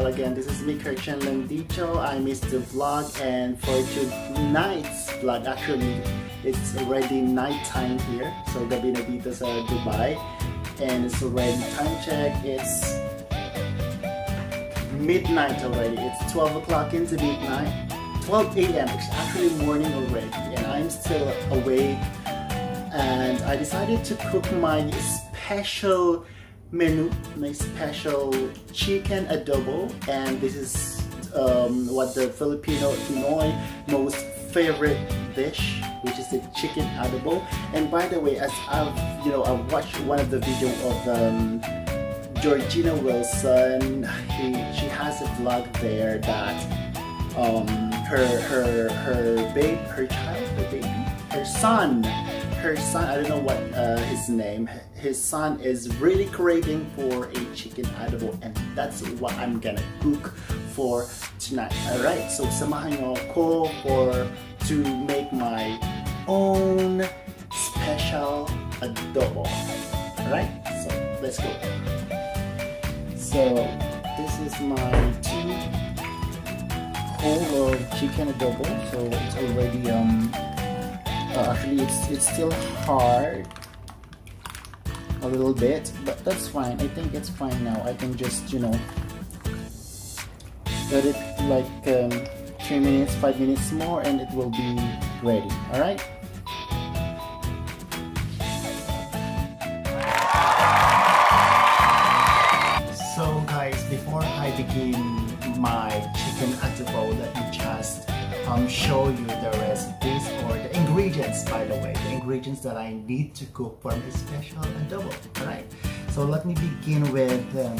channel again. This is me, Kerksean Landicho. I missed the vlog and for tonight's vlog, actually, it's already night time here. So, gabi na dito sa Dubai. And it's already time check. It's midnight already. It's 12 o'clock into midnight. 12 a.m. It's actually morning already. And I'm still awake. And I decided to cook my special menu, my special chicken adobo, and this is um, what the Filipino Pinoy most favorite dish, which is the chicken adobo. And by the way, as I've you know I've watched one of the video of um, Georgina Wilson. He, she has a vlog there that um, her her her babe, her child, her baby, her son her son, I don't know what uh, his name, his son is really craving for a chicken adobo and that's what I'm gonna cook for tonight. Alright, so samahan nyo ako for to make my own special adobo. Alright, so let's go. So this is my two whole of chicken adobo. So it's already um uh, actually it's it's still hard a little bit but that's fine. I think it's fine now. I can just you know let it like um, 3 minutes 5 minutes more and it will be ready. Alright so guys before I begin my chicken adobo let me just um, show you the the ingredients by the way the ingredients that I need to cook for my special adobo alright? So let me begin with um,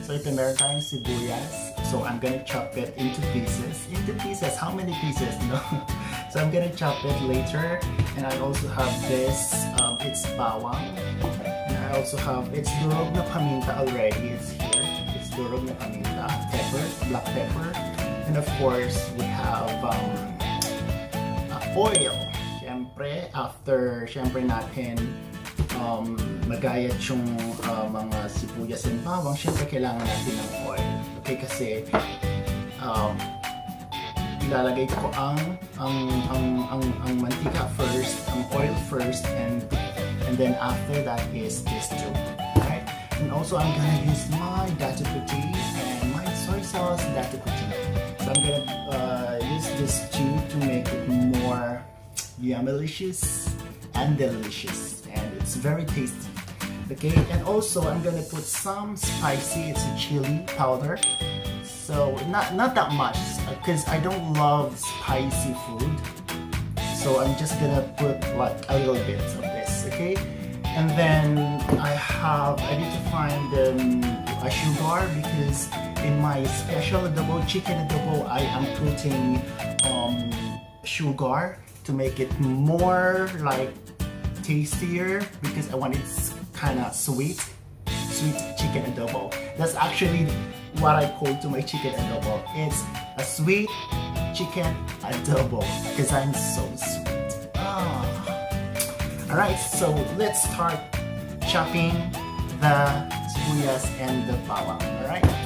so tayong sibuyas. So I'm gonna chop it into pieces. Into pieces? How many pieces? No. So I'm gonna chop it later and I also have this um, it's bawang. And I also have it's durog na paminta already. It's here. It's durog na paminta. Pepper black pepper. And of course we have um, uh, oil syempre after syempre natin um, magayat yung uh, mga sibuyas and bawang syempre kailangan natin ng oil. Okay kasi um, ilalagay ko ang ang ang ang, ang mantika first ang oil first and and then after that is this too. Right and also I'm gonna use my dato puti and my soy sauce dato puti so I'm gonna uh, use this too to make it more yummalicious and delicious. And it's very tasty. Okay and also I'm gonna put some spicy it's a chili powder. So not not that much because I don't love spicy food. So I'm just gonna put like a little bit of this okay? And then I have I need to find um, a sugar because in my special adobo chicken adobo I am putting um, sugar to make it more like tastier because I want it kind of sweet sweet chicken adobo. That's actually what I call to my chicken adobo. It's a sweet chicken adobo because I'm so sweet. Ah. alright so let's start chopping the sibuyas and the bawang alright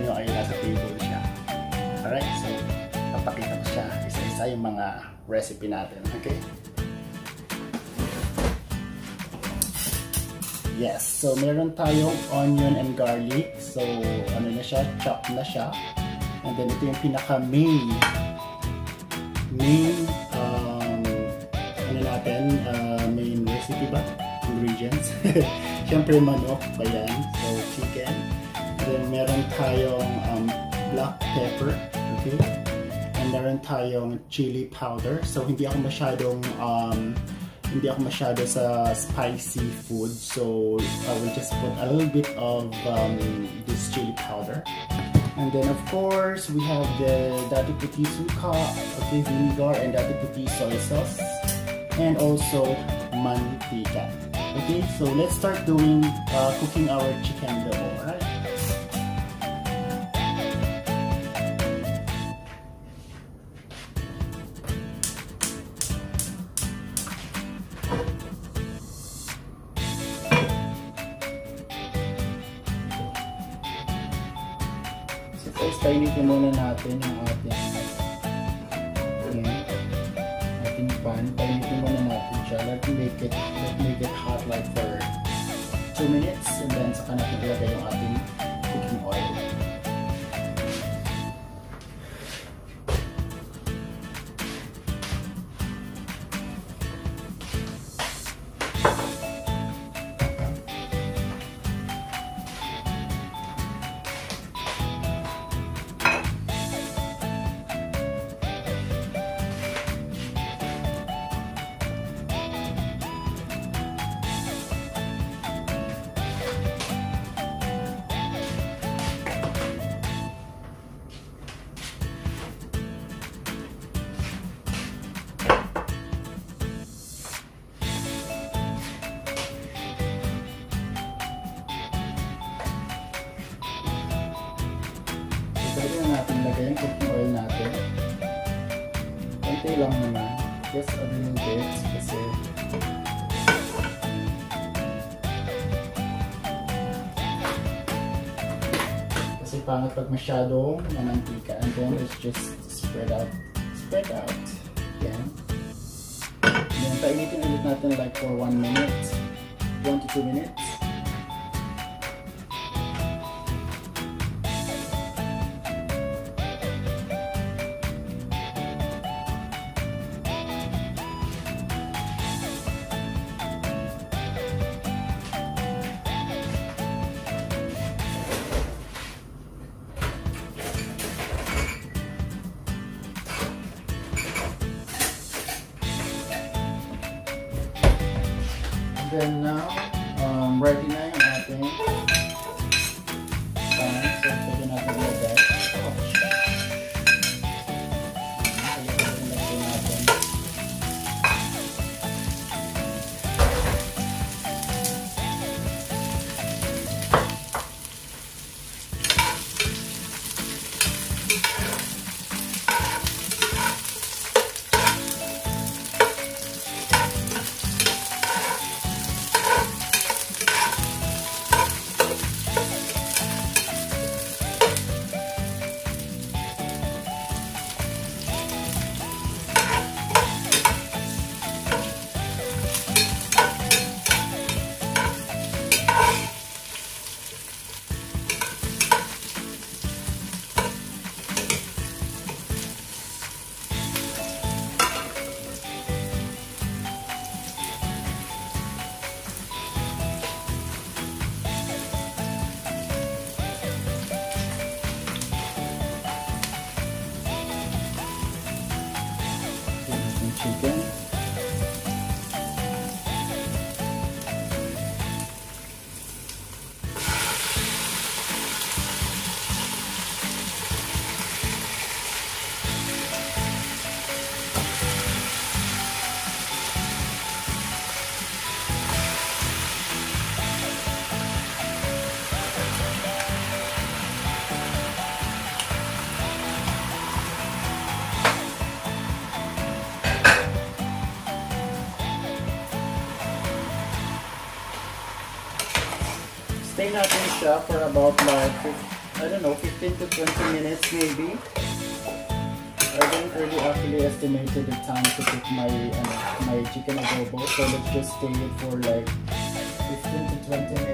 nyo, ay nasa table siya. Alright, so papakita ko siya isa-isa yung mga recipe natin, okay? Yes, so meron tayong onion and garlic. So, ano na siya, chop na siya. And then ito yung pinaka main main um, ano natin, uh, main recipe ba? Ingredients. Siyempre manok pa yan. So, chicken. Then meron tayong um, black pepper. Okay? And meron tayong chili powder. So, hindi ako masyadong um, hindi ako masyado sa spicy food. So, I will just put a little bit of um, this chili powder. And then, of course, we have the Dati Puti Suka, okay, vinegar, and Dati Puti soy sauce. And also, mantika. Okay, so let's start doing, uh, cooking our chicken adobo, alright? Pan. Painitin muna natin siya. Let make it, let make it hot like for 2 minutes and then saka natin ilagay yung ating cooking oil. Pag masyadong manantika and then let's just spread out spread out. Yan. Then painitin ulit natin like for 1 minute. 1 to 2 minutes siya for about like, I don't know, 15 to 20 minutes maybe. I didn't really actually estimated the time to cook my uh, my chicken adobo, so let's just stay it for like 15 to 20 minutes.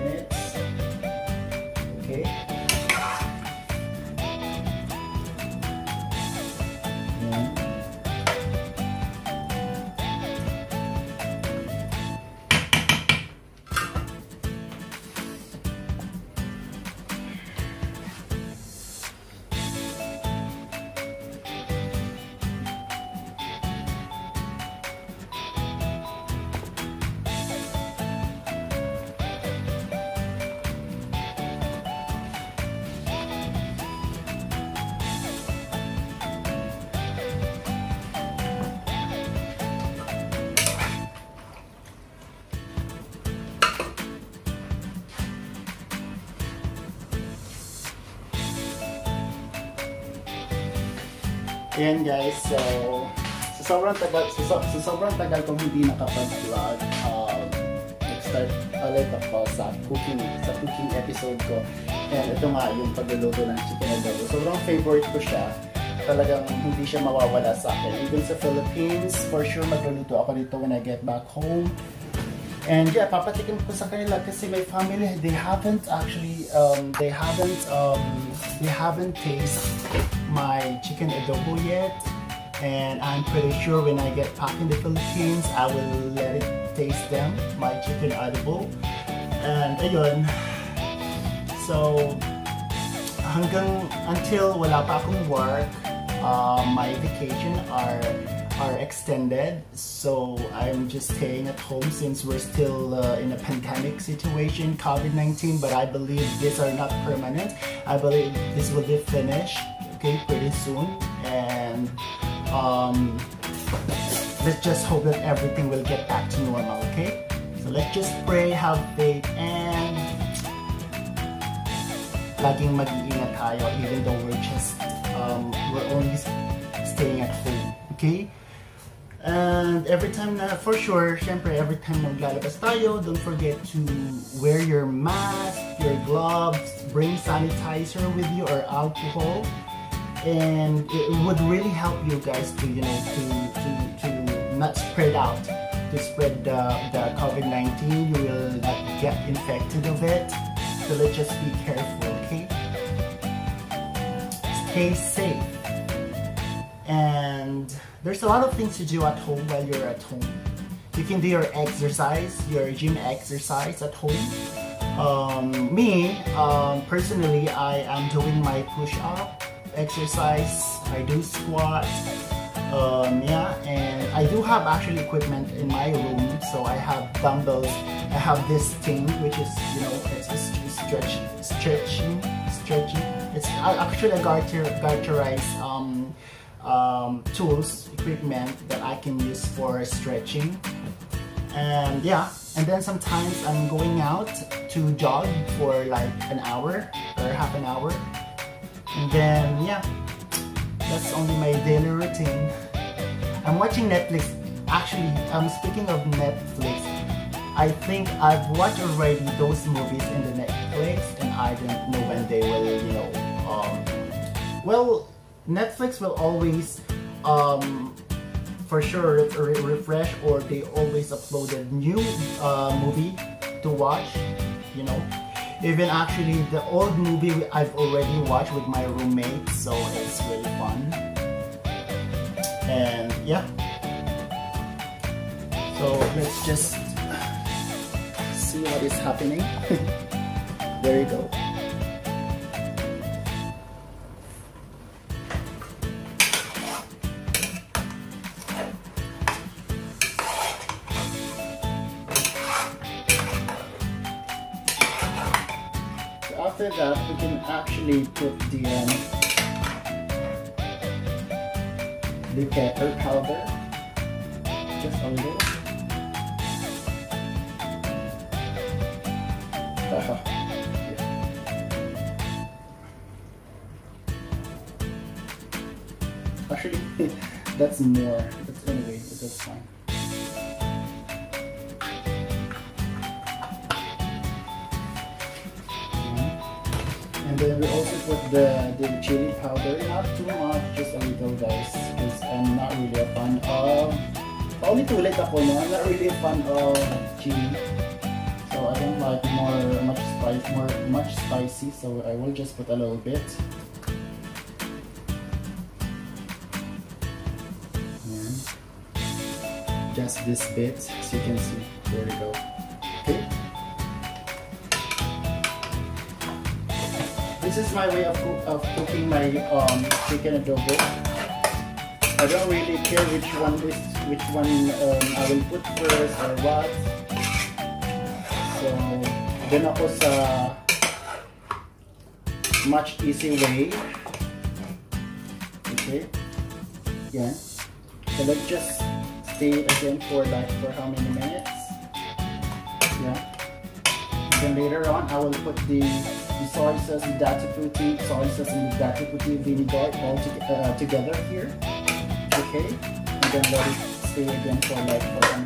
Ayan guys, so sa sobrang tagal, sa, sa sobrang tagal kong hindi nakapag-vlog, um, nag-start ulit ako sa cooking, sa cooking episode ko. And ito nga yung pagluluto ng chicken adobo. Sobrang favorite ko siya. Talagang hindi siya mawawala sa akin. Even sa Philippines, for sure magluluto ako dito when I get back home. And yeah, papatikim ko sa kanila kasi my family, they haven't actually, um, they haven't, um, they haven't tasted my chicken adobo yet. And I'm pretty sure when I get back in the Philippines, I will let it taste them, my chicken adobo. And ayun, so hanggang until wala pa akong work, uh, my vacation are are extended so I'm just staying at home since we're still uh, in a pandemic situation COVID-19 but I believe these are not permanent. I believe this will be finished okay pretty soon and um, let's just hope that everything will get back to normal okay? So let's just pray have faith and laging mag-iingat tayo even though we're just um, we're only staying at home okay And every time na, for sure, syempre, every time maglalabas tayo, don't forget to wear your mask, your gloves, bring sanitizer with you or alcohol. And it would really help you guys to, you know, to, to, to not spread out, to spread the, the COVID-19. You will not get infected of it. So let's just be careful, okay? Stay safe. And there's a lot of things to do at home while you're at home. You can do your exercise, your gym exercise at home. Um, me, um, personally, I am doing my push-up exercise. I do squat. Um, yeah, and I do have actually equipment in my room. So I have dumbbells. I have this thing, which is, you know, it's a stretch, stretching, stretching. It's actually a garter, garterized um, um, tools, equipment that I can use for stretching. And yeah, and then sometimes I'm going out to jog for like an hour or half an hour. And then yeah, that's only my daily routine. I'm watching Netflix. Actually, I'm um, speaking of Netflix, I think I've watched already those movies in the Netflix and I don't know when they will, you know, um, well, Netflix will always, um, for sure, re refresh or they always upload a new uh, movie to watch, you know. Even actually the old movie I've already watched with my roommate, so it's really fun. And yeah. So let's just see what is happening. there you go. Can actually put the um, the pepper powder just a little. Uh, Actually, that's more. Put the, the chili powder, not too much, just a little guys, because I'm not really a fan of, paulit-ulit ako no, I'm not really a fan of chili. So I don't like more, much spice, more, much spicy, so I will just put a little bit. Just this bit, as you can see, there we go. This is my way of, of cooking my um, chicken adobo. I don't really care which one is which one um, I will put first or what. So, dun ako sa much easy way. Okay. Yeah. So let's just stay again for like for how many minutes? Yeah. Then later on, I will put the soy sauce, the Datu Puti, soy sauce, and the Datu Puti vinegar all to, uh, together here. Okay, and then let it stay again for like for